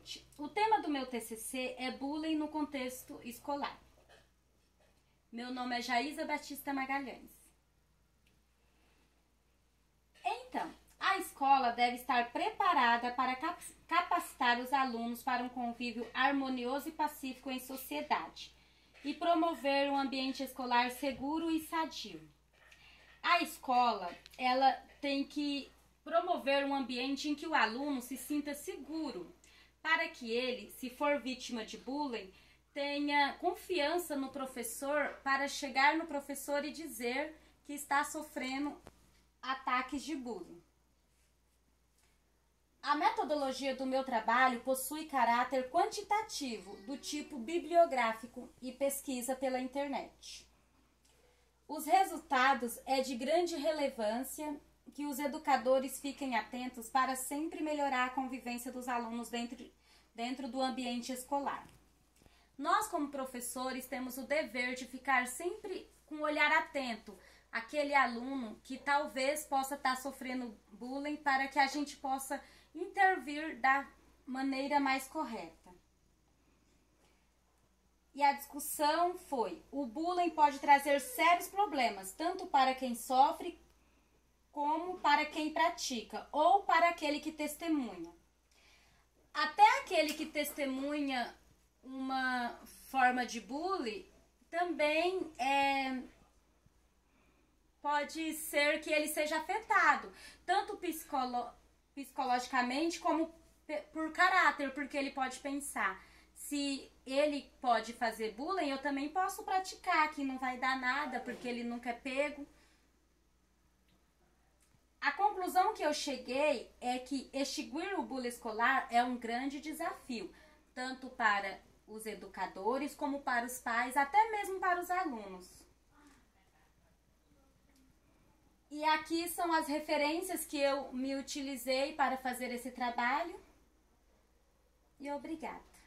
noite. O tema do meu TCC é bullying no contexto escolar. Meu nome é Jaísa Batista Magalhães. Então, a escola deve estar preparada para capacitar os alunos para um convívio harmonioso e pacífico em sociedade e promover um ambiente escolar seguro e sadio. A escola, ela tem que promover um ambiente em que o aluno se sinta seguro, para que ele, se for vítima de bullying, tenha confiança no professor para chegar no professor e dizer que está sofrendo ataques de bullying. A metodologia do meu trabalho possui caráter quantitativo, do tipo bibliográfico e pesquisa pela internet. Os resultados é de grande relevância que os educadores fiquem atentos para sempre melhorar a convivência dos alunos dentro, dentro do ambiente escolar. Nós, como professores, temos o dever de ficar sempre com um olhar atento àquele aluno que talvez possa estar sofrendo bullying para que a gente possa intervir da maneira mais correta. E a discussão foi: o bullying pode trazer sérios problemas, tanto para quem sofre para quem pratica ou para aquele que testemunha. Até aquele que testemunha uma forma de bullying também é, pode ser que ele seja afetado, tanto psicolo, psicologicamente como por caráter, porque ele pode pensar. Se ele pode fazer bullying, eu também posso praticar, que não vai dar nada, porque ele nunca é pego. A conclusão que eu cheguei é que extinguir o bullying escolar é um grande desafio, tanto para os educadores como para os pais, até mesmo para os alunos. E aqui são as referências que eu me utilizei para fazer esse trabalho. E obrigada.